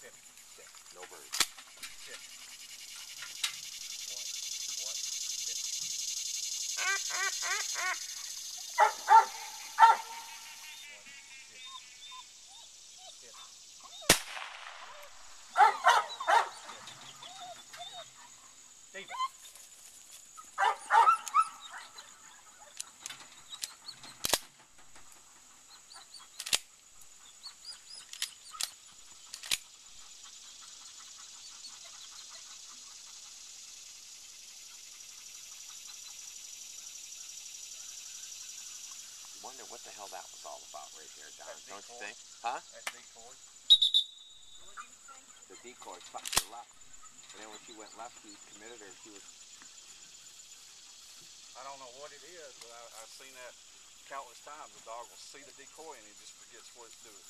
No birds. Six. One. One. Six. Wonder what the hell that was all about right there, Don. That Don't you think? Huh? That decoy. The decoy fucked her left. And then when she went left, he committed her. She was. I don't know what it is, but I, I've seen that countless times. The dog will see the decoy and he just forgets what it's doing.